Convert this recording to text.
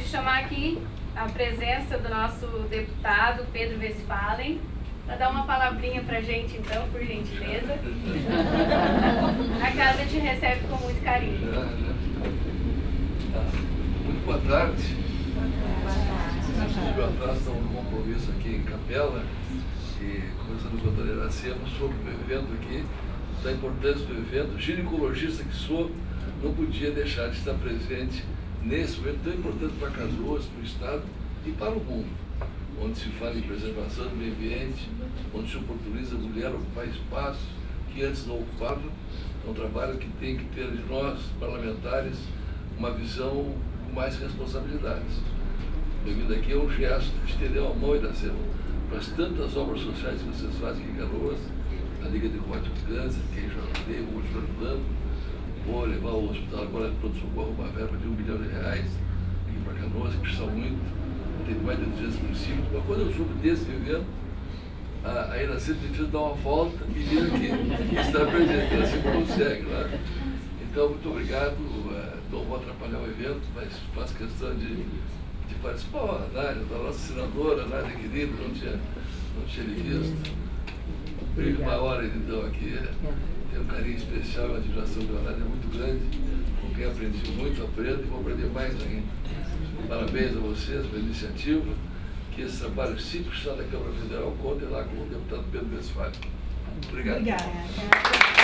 de chamar aqui a presença do nosso deputado Pedro Westphalen para dar uma palavrinha para a gente, então, por gentileza. a casa te recebe com muito carinho. Muito boa tarde. O atraso, estamos num compromisso aqui em Capela e conversando com a doutora Iracema sobre o evento aqui, da importância do evento. Ginecologista que sou, não podia deixar de estar presente nesse momento tão importante para Canoas, para o Estado e para o mundo, onde se fala em preservação do meio ambiente, onde se oportuniza a mulher ocupar espaços que antes não ocupava. É um trabalho que tem que ter de nós, parlamentares, uma visão com mais responsabilidades. Bem-vindo aqui é um gesto de estender a mão e dar para as tantas obras sociais que vocês fazem aqui em Canoas, a Liga de Combate ao Câncer, que já dei, hoje ajudando, vou levar o hospital agora de pronto-socorro uma verba de um bilhão de reais aqui para Canoas, que precisa muito, tem mais de 200 municípios, mas quando eu soube desse evento, a, a me fez dar uma volta e vir aqui, e estar presente, ela sempre consegue lá. Né? Então, muito obrigado, uh, não vou atrapalhar o evento, mas faço questão de, de participar, a Nádia, da nossa senadora, Nádia querida, não tinha, não tinha lhe visto. Brilho maior então aqui. Tenho um carinho especial, uma admiração pela Nádia muito grande, com quem aprendi muito, aprendo e vou aprender mais ainda. Parabéns a vocês pela iniciativa, que esse trabalho simples está da Câmara Federal conte lá com o deputado Pedro Westphal. Obrigado. Obrigada.